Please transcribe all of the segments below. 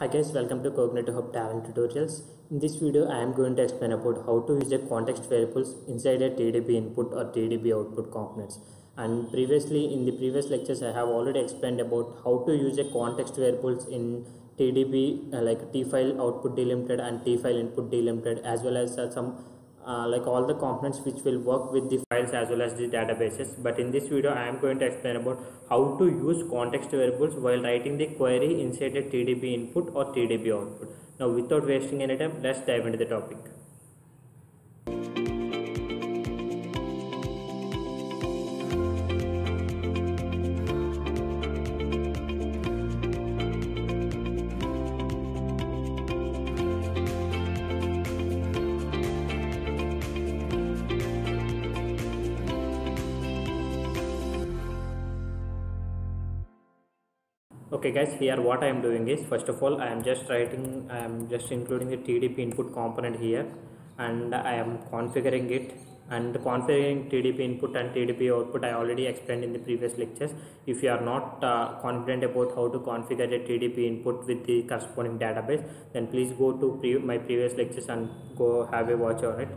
Hi guys, welcome to Cognitive Hub Talend Tutorials. In this video, I am going to explain about how to use the context variables inside a TDB input or TDB output components. And previously, in the previous lectures, I have already explained about how to use a context variables in TDB uh, like T file output delimited and T file input delimited, as well as uh, some uh, like all the components which will work with the files as well as the databases. But in this video i am going to explain about how to use context variables while writing the query inside a tdb input or tdb output. Now without wasting any time let's dive into the topic okay guys here what i am doing is first of all i am just writing i am just including the tdb input component here and i am configuring it. And configuring tdb input and tdb output i already explained in the previous lectures. If you are not uh, confident about how to configure a tdb input with the corresponding database then please go to pre my previous lectures and go have a watch on it.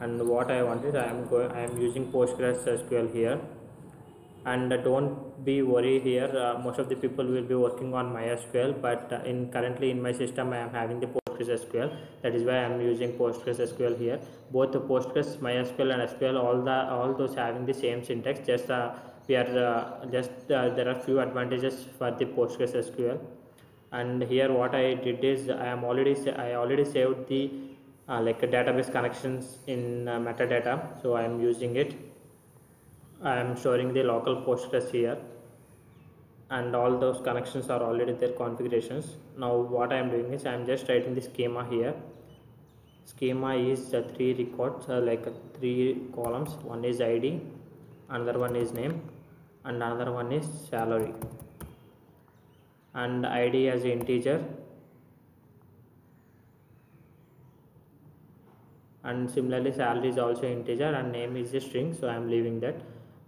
And what i want is i am going i am using postgres sql here and uh, don't be worry here. Uh, most of the people will be working on mysql but uh, in currently in my system i am having the postgresql. That is why i am using postgresql here. Both the postgres mysql and sql all the all those having the same syntax. Just uh, we are uh, just uh, there are few advantages for the postgresql. And here what i did is i am already i already saved the like database connections in metadata. So i am using it I am showing the local Postgres here and all those connections are already their configurations. Now what I am doing is I am just writing the schema here. Schema is the three records uh, like uh, three columns. One is ID, another one is name and another one is salary. And ID as integer and similarly salary is also integer and name is a string so I am leaving that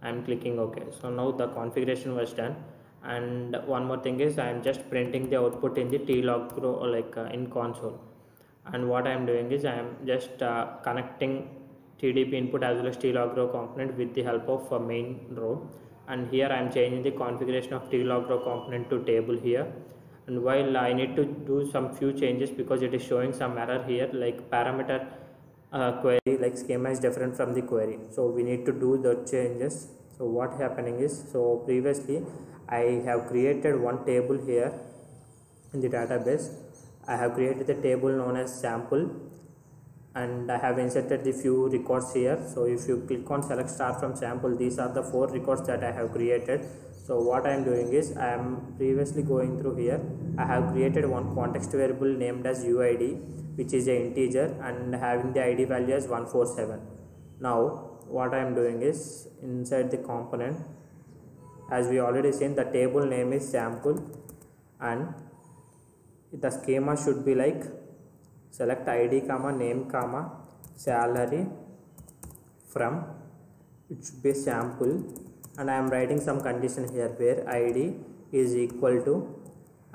I'm clicking OK. So now the configuration was done. And one more thing is I'm just printing the output in the tlog row like uh, in console. And what I'm doing is I'm just uh, connecting TDB input as well as tlog row component with the help of a main row. And here I'm changing the configuration of tlog row component to table here. And while I need to do some few changes because it is showing some error here like parameter uh, query like schema is different from the query. So we need to do the changes. So what happening is so previously i have created one table here in the database. I have created the table known as sample and i have inserted the few records here. So if you click on select star from sample these are the four records that i have created. So what i am doing is i am previously going through here i have created one context variable named as uid which is an integer and having the id value as 147 now what i am doing is inside the component as we already seen the table name is sample and the schema should be like select id comma name comma salary from it should be sample and i am writing some condition here where id is equal to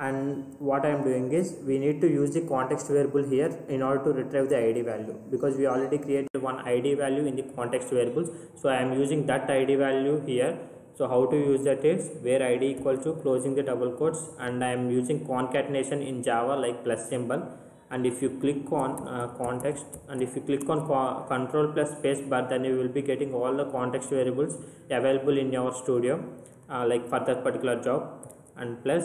and what I am doing is we need to use the context variable here in order to retrieve the id value. Because we already created one id value in the context variables. So I am using that id value here. So how to use that is where id equal to closing the double quotes. And I am using concatenation in java like plus symbol. And if you click on uh, context and if you click on co control plus space bar then you will be getting all the context variables available in your studio uh, like for that particular job. And plus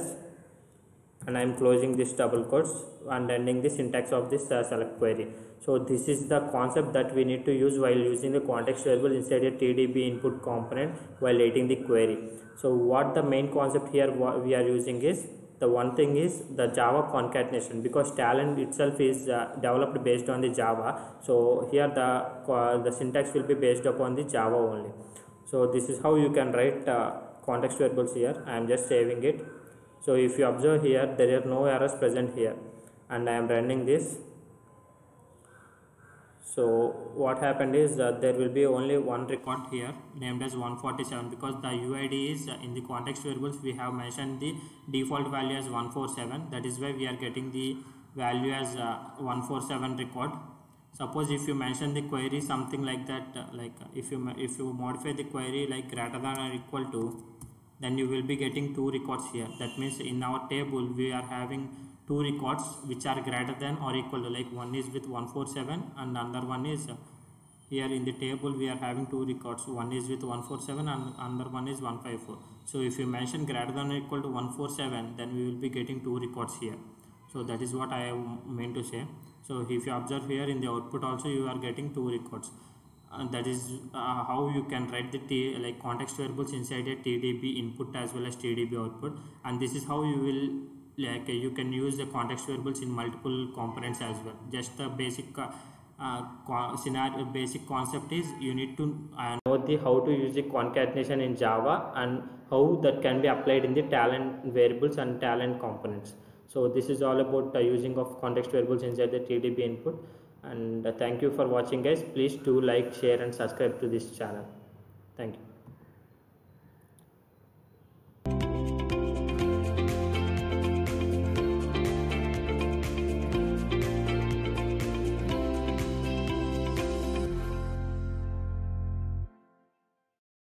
and I am closing this double quotes and ending the syntax of this uh, select query. So this is the concept that we need to use while using the context variable inside a TDB input component while writing the query. So what the main concept here we are using is the one thing is the Java concatenation because Talend itself is uh, developed based on the Java. So here the uh, the syntax will be based upon the Java only. So this is how you can write uh, context variables here. I am just saving it so if you observe here there are no errors present here. And I am running this. So what happened is that there will be only one record here named as 147 because the uid is uh, in the context variables we have mentioned the default value as 147 that is why we are getting the value as uh, 147 record. Suppose if you mention the query something like that uh, like if you if you modify the query like greater than or equal to then you will be getting two records here. That means in our table we are having two records which are greater than or equal to like one is with 147 and another one is here in the table we are having two records. One is with 147 and another one is 154 so if you mention greater than or equal to 147 then we will be getting two records here. So that is what i meant to say. So if you observe here in the output also you are getting two records and that is uh, how you can write the t like context variables inside a tdb input as well as tdb output. And this is how you will like you can use the context variables in multiple components as well. Just the basic uh, uh, scenario basic concept is you need to uh, know the how to use the concatenation in java and how that can be applied in the Talend variables and Talend components. So this is all about the using of context variables inside the tdb input and thank you for watching guys. Please do like share and subscribe to this channel. Thank you